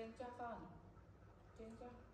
trên cho con. Trên cho.